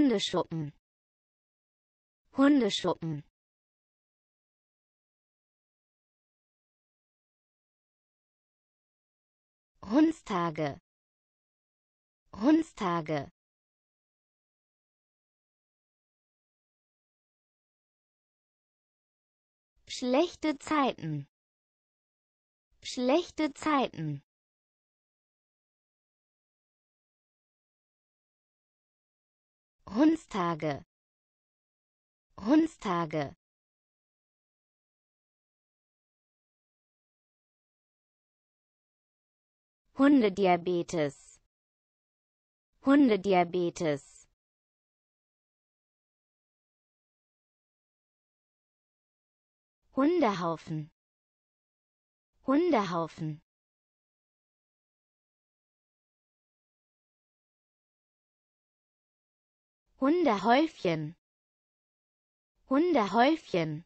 Hundeschuppen. Hundeschuppen. Hundstage. Hundstage. Schlechte Zeiten. Schlechte Zeiten Hundstage. Hundstage. Hundediabetes. Hundediabetes. Hundehaufen. Hundehaufen Hundehäufchen. Hundehäufchen